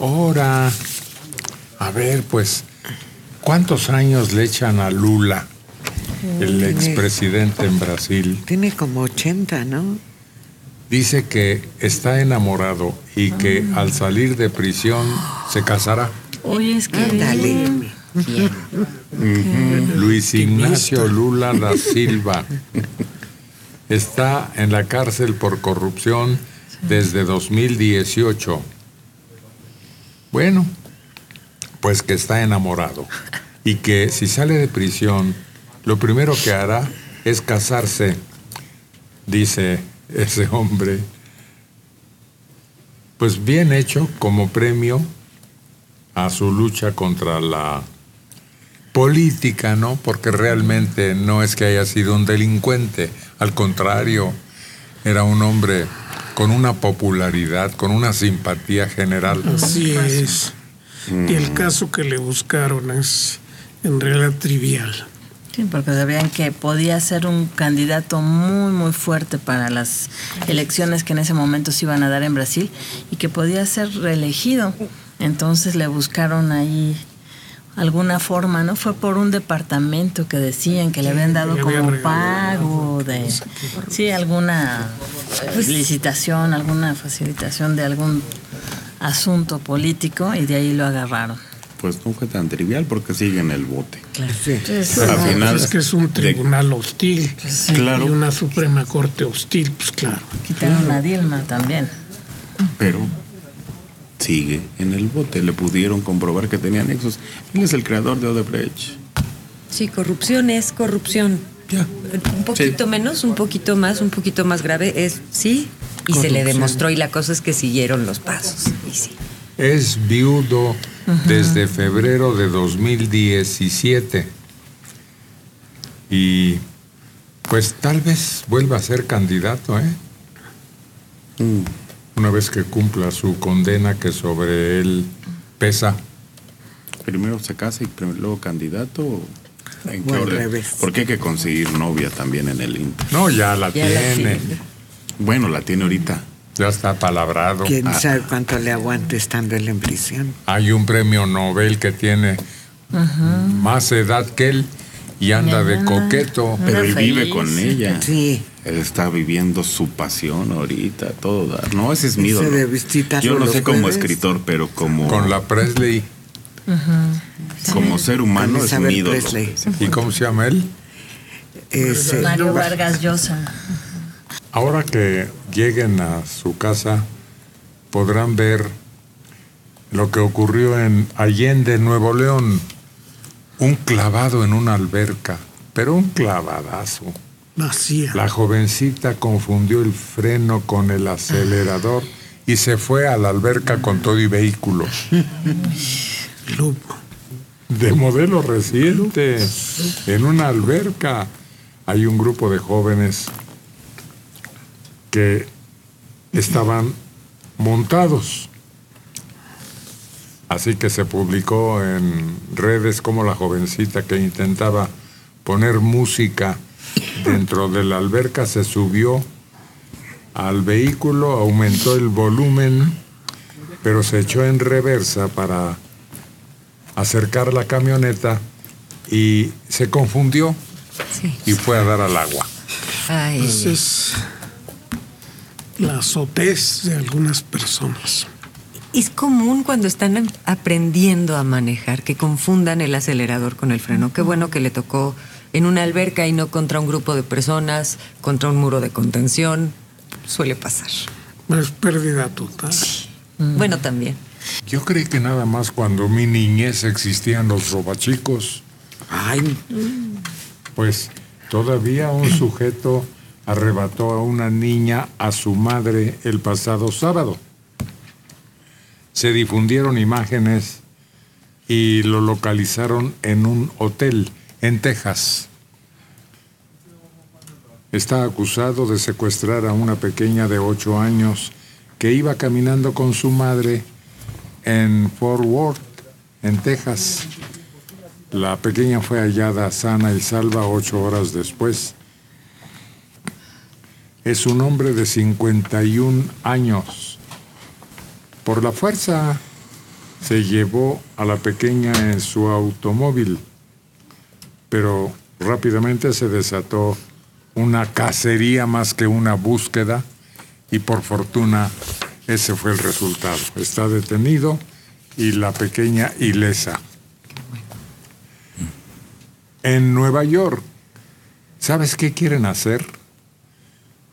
Ahora, a ver, pues, ¿cuántos años le echan a Lula, el Tiene- expresidente en Brasil? Tiene como 80, ¿no? Dice que está enamorado y que al salir de prisión se casará. Oye, es que. Ándale. Luis Ignacio Lula da Silva está en la cárcel por corrupción desde 2018. Bueno, pues que está enamorado y que si sale de prisión, lo primero que hará es casarse, dice ese hombre. Pues bien hecho como premio a su lucha contra la política, ¿no? Porque realmente no es que haya sido un delincuente, al contrario, era un hombre con una popularidad, con una simpatía general. Así es. Y el caso que le buscaron es en realidad trivial. Sí, porque sabían que podía ser un candidato muy, muy fuerte para las elecciones que en ese momento se iban a dar en Brasil y que podía ser reelegido. Entonces le buscaron ahí alguna forma, ¿no? Fue por un departamento que decían que le habían dado como pago de, sí, alguna eh, licitación, alguna facilitación de algún asunto político y de ahí lo agarraron. Pues no fue tan trivial porque sigue en el bote. Claro. Sí. Al No, final, pues es que es un de- tribunal hostil Claro. y una Suprema Corte hostil, pues claro. Quitaron a Dilma también. pero sigue en el bote. Le pudieron comprobar que tenía nexos. Él es el creador de Odebrecht. Sí, corrupción es corrupción. Ya. Un poquito Sí. menos, un poquito más, un poquito más grave es sí. Y se le demostró y la cosa es que siguieron los pasos. Y sí. Es viudo desde febrero de 2017 y pues tal vez vuelva a ser candidato, ¿eh? Mm. Una vez que cumpla su condena que sobre él pesa. Primero se casa y primero, luego candidato. ¿o ¿En qué orden? Porque hay que conseguir novia también en el Inter. No, ya la Ya la tiene. tiene. Bueno, la tiene ahorita. Ya está palabrado. ¿Quién Ah. sabe cuánto le aguante estando él en prisión? Hay un premio Nobel que tiene más edad que él y anda de coqueto. Pero él vive con ella. Sí. Él está viviendo su pasión ahorita, todo. dar. No, ese es mi visitas Yo no sé como escritor, pero como, Con la Presley. como ser humano es mi ídolo. Presley. ¿Y cómo se llama él? Ese- Mario Vargas Llosa. Ahora que lleguen a su casa, podrán ver lo que ocurrió en Allende, Nuevo León. Un clavado en una alberca, pero un clavadazo. Vacía. La jovencita confundió el freno con el acelerador y se fue a la alberca con todo y vehículo. Lupo. De modelo reciente, en una alberca, hay un grupo de jóvenes que estaban montados. Así que se publicó en redes como la jovencita que intentaba poner música dentro de la alberca se subió al vehículo, aumentó el volumen, pero se echó en reversa para acercar la camioneta y se confundió Sí. y fue a dar al agua. Ay, Pues es la azotez de algunas personas. Es común cuando están aprendiendo a manejar que confundan el acelerador con el freno. Qué bueno que le tocó en una alberca y no contra un grupo de personas, contra un muro de contención. Suele pasar. Es pérdida total. Bueno, también. Yo creí que nada más cuando mi niñez existían los robachicos, Ay, pues todavía un sujeto arrebató a una niña a su madre el pasado sábado. Se difundieron imágenes y lo localizaron en un hotel en Texas. Está acusado de secuestrar a una pequeña de ocho años que iba caminando con su madre en Fort Worth, en Texas. La pequeña fue hallada sana y salva ocho horas después. Es un hombre de 51 años. Por la fuerza se llevó a la pequeña en su automóvil, pero rápidamente se desató una cacería más que una búsqueda y por fortuna ese fue el resultado. Está detenido y la pequeña ilesa. En Nueva York, ¿sabes qué quieren hacer?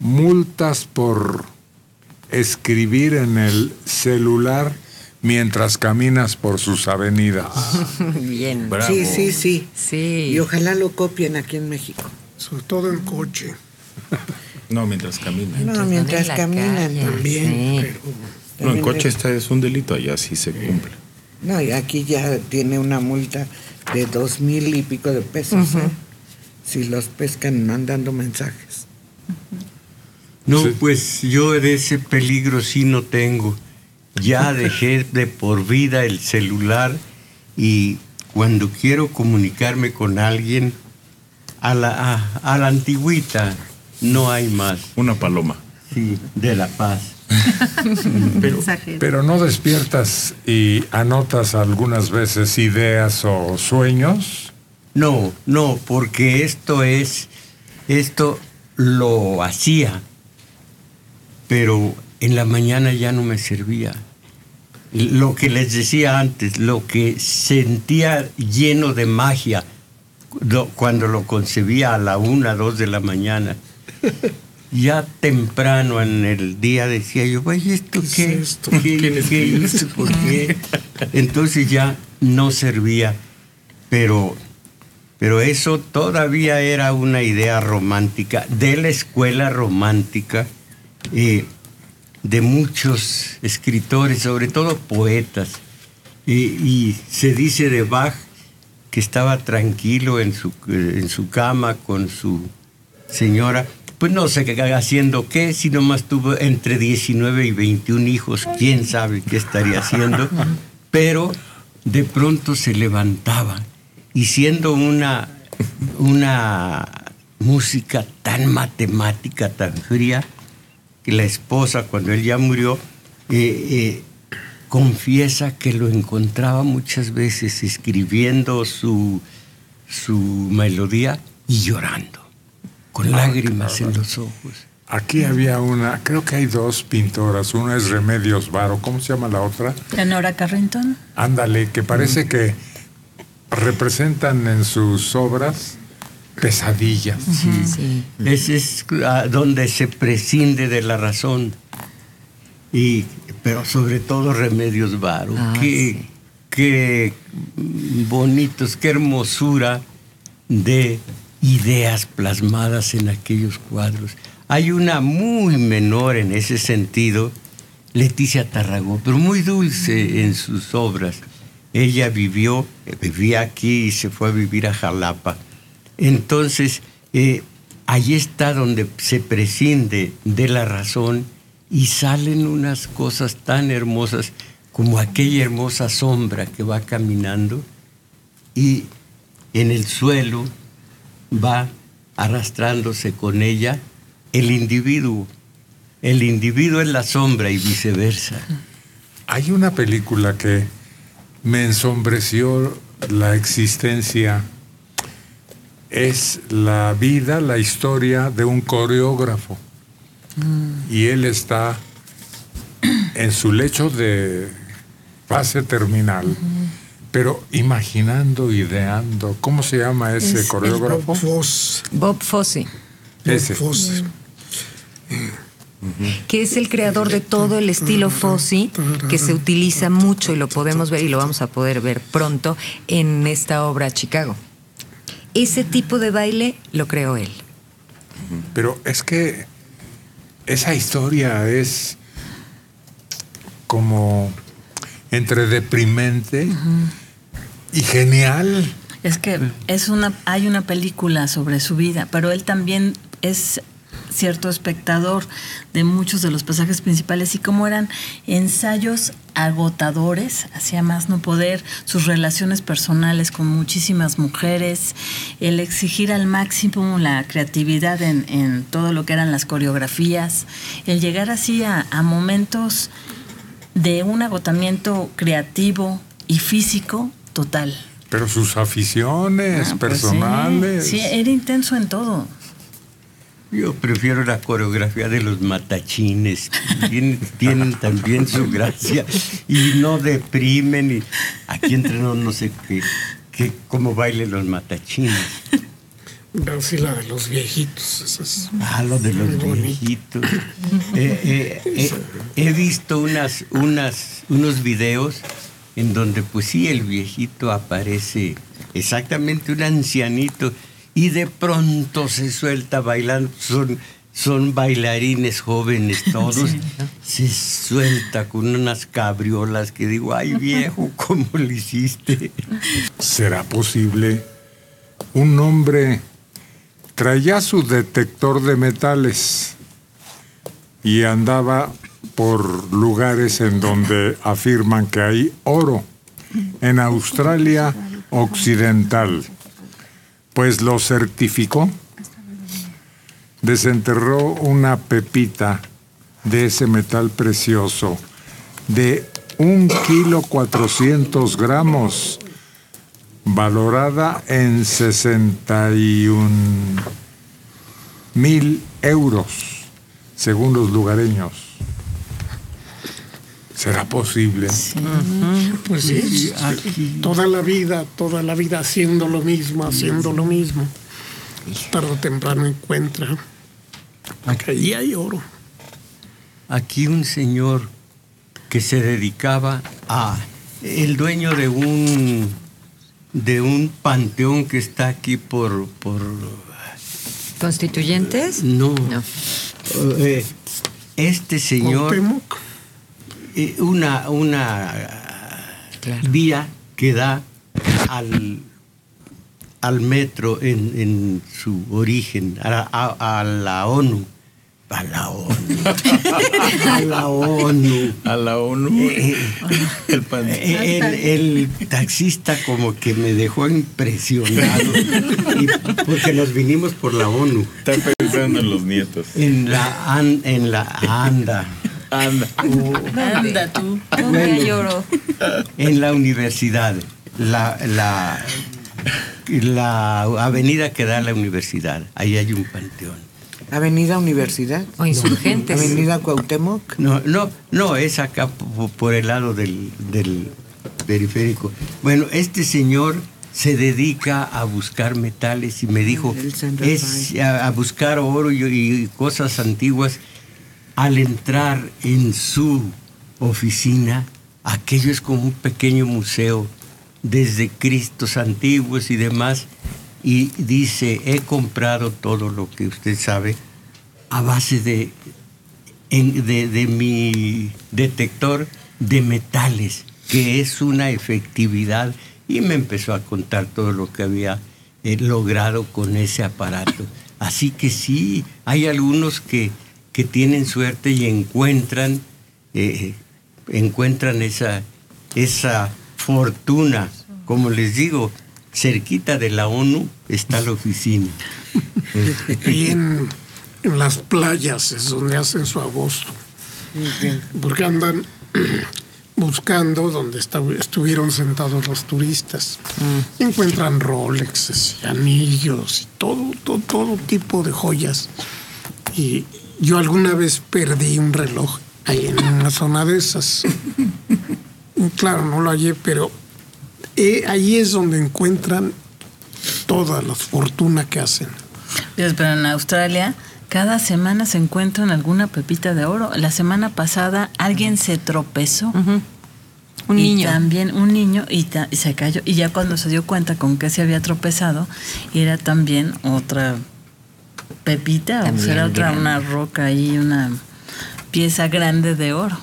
Multas por escribir en el celular mientras caminas por sus avenidas. Bien. Bravo. Sí, sí, sí. Sí. Y ojalá lo copien aquí en México. Sobre todo el coche. No, mientras camina. No, mientras caminan. calle. También, Sí. pero No, en también coche es- está, es un delito, allá sí se cumple. No, y aquí ya tiene una multa de dos mil y pico de pesos, ¿eh? Si los pescan mandando mensajes. No, Sí. pues yo de ese peligro sí no tengo. Ya dejé de por vida el celular y cuando quiero comunicarme con alguien, a la, a, a la antigüita, no hay más. Una paloma. Sí, de la paz. Pero, pero no despiertas y anotas algunas veces ideas o sueños. No, no, porque esto es, esto lo hacía, pero en la mañana ya no me servía. Lo que les decía antes, lo que sentía lleno de magia cuando lo concebía a la una, dos de la mañana. Ya temprano en el día decía yo, vaya, ¿esto ¿Qué es qué? esto? ¿Qué, ¿Quién es qué hice? ¿Por qué? Entonces ya no servía, pero, pero eso todavía era una idea romántica de la escuela romántica, eh, de muchos escritores, sobre todo poetas. Y, y se dice de Bach que estaba tranquilo en su, eh, en su cama con su señora, pues no sé qué haciendo qué, si nomás tuvo entre 19 y 21 hijos, quién sabe qué estaría haciendo, pero de pronto se levantaba y siendo una, una música tan matemática, tan fría, la esposa, cuando él ya murió, eh, eh, confiesa que lo encontraba muchas veces escribiendo su, su melodía y llorando, con lágrimas en los ojos. Aquí había una, creo que hay dos pintoras. Una es Remedios Varo. ¿Cómo se llama la otra? Leonora Carrington. Ándale, que parece que representan en sus obras pesadillas. Sí. Ese es donde se prescinde de la razón. Y, pero sobre todo Remedios Varo. Ah, qué, sí. qué bonitos, qué hermosura de ideas plasmadas en aquellos cuadros. Hay una muy menor en ese sentido, Leticia Tarragó, pero muy dulce en sus obras. Ella vivió, vivía aquí y se fue a vivir a Jalapa. Entonces, eh, ahí está donde se prescinde de la razón y salen unas cosas tan hermosas como aquella hermosa sombra que va caminando y en el suelo va arrastrándose con ella el individuo. El individuo es la sombra y viceversa. Hay una película que me ensombreció la existencia. Es la vida, la historia de un coreógrafo. Y él está en su lecho de fase terminal, pero imaginando, ideando. ¿Cómo se llama ese Es coreógrafo? Bob Fosse. Bob Fosse, Ese. Bob Fosse. que es el creador de todo el estilo Fosse, que se utiliza mucho y lo podemos ver y lo vamos a poder ver pronto en esta obra Chicago. Ese tipo de baile lo creó él. Pero es que esa historia es como entre deprimente y genial. Es que es una, hay una película sobre su vida, pero él también es cierto espectador de muchos de los pasajes principales y como eran ensayos agotadores, hacía más no poder, sus relaciones personales con muchísimas mujeres, el exigir al máximo la creatividad en, en todo lo que eran las coreografías, el llegar así a, a momentos de un agotamiento creativo y físico total. Pero sus aficiones Ah, pues sí. personales. Sí, era intenso en todo. Yo prefiero la coreografía de los matachines. Tienen, tienen también su gracia y no deprimen. Y aquí entre nos no sé qué, qué, cómo bailen los matachines. Pero sí la de los viejitos. esa es- Ah, lo de los viejitos. Eh, eh, eh, he visto unas, unas, unos videos en donde pues sí el viejito aparece exactamente un ancianito y de pronto se suelta bailando. Son, son bailarines jóvenes todos. Se suelta con unas cabriolas que digo, ay viejo, ¿cómo lo hiciste? ¿Será posible? Un hombre traía su detector de metales y andaba por lugares en donde afirman que hay oro, en Australia Occidental. Pues lo certificó. Desenterró una pepita de ese metal precioso de un kilo 400 gramos valorada en 61 mil euros, según los lugareños. ¿Será posible? Pues sí, toda la vida, toda la vida haciendo lo mismo, haciendo lo mismo. Tarde o temprano encuentra ahí hay oro. Aquí un señor que se dedicaba a el dueño de un de un panteón que está aquí por por ¿Constituyentes? no, No. Eh, este señor eh, una una Claro. vía que da al al metro en, en su origen a, la- a- a la ONU. A la ONU. A la ONU. A la ONU. Eh, el Eh, El, el taxista como que me dejó impresionado. Y- porque nos vinimos por la ONU. Está pensando en los nietos. en la an- en la anda Anda. Anda tú. ¿Dónde hay oro? en la universidad la la la avenida que da a la universidad ahí hay un panteón Avenida Universidad. O insurgentes. Avenida Cuauhtémoc. no no no es acá po- por el lado del, del periférico bueno este señor se dedica a buscar metales y me dijo es a, a buscar oro y, y cosas antiguas al entrar en su oficina aquello es como un pequeño museo desde Cristos antiguos y demás y dice he comprado todo lo que usted sabe a base de de mi detector de metales, que es una efectividad, y me empezó a contar todo lo que había eh, logrado con ese aparato. Así que sí, hay algunos que, que tienen suerte y encuentran, eh, encuentran esa, esa fortuna. Como les digo, cerquita de la ONU está la oficina. y en, en las playas es donde hacen su agosto. Porque andan buscando donde estuvieron sentados los turistas. Encuentran Rolexes y anillos y todo, todo, todo tipo de joyas. Y yo alguna vez perdí un reloj ahí en una zona de esas. Claro, no lo hallé, pero eh, ahí es donde encuentran toda la fortuna que hacen. Pero en Australia cada semana se encuentran alguna pepita de oro. La semana pasada alguien se tropezó. Un y niño. También un niño y, ta- y se cayó. Y ya cuando se dio cuenta con que se había tropezado, era también otra pepita, o será otra grande. una roca y una pieza grande de oro.